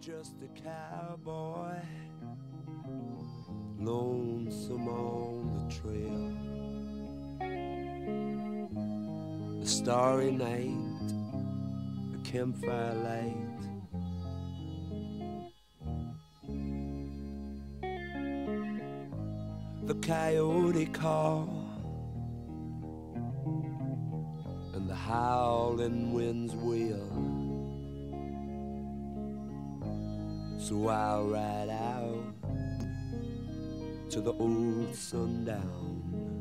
just a cowboy, lonesome on the trail. A starry night, a campfire light. The coyote call and the howling winds wail. So I'll ride out to the old sundown.